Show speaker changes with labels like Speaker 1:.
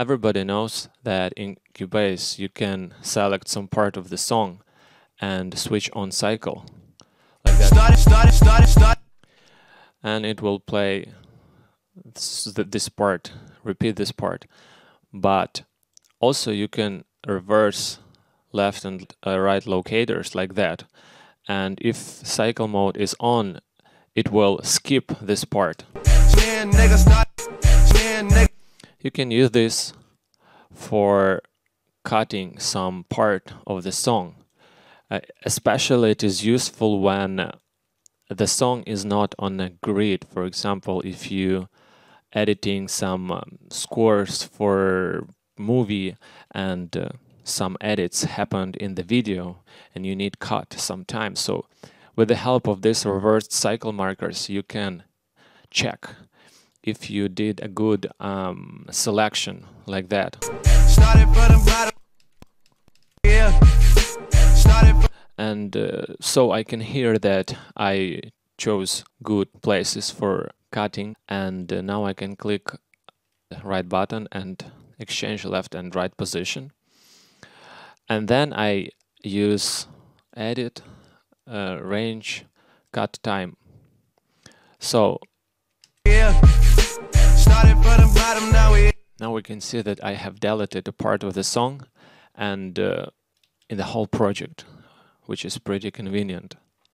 Speaker 1: Everybody knows that in Cubase you can select some part of the song and switch on cycle like that. And it will play this, this part, repeat this part. But also you can reverse left and uh, right locators like that. And if cycle mode is on, it will skip this part. You can use this for cutting some part of the song. Uh, especially it is useful when the song is not on a grid. For example, if you editing some um, scores for movie and uh, some edits happened in the video and you need cut sometimes. So with the help of this reversed cycle markers, you can check if you did a good um, selection like that. And uh, so I can hear that I chose good places for cutting and uh, now I can click right button and exchange left and right position. And then I use edit, uh, range, cut time. So now we can see that I have deleted a part of the song and uh, in the whole project, which is pretty convenient.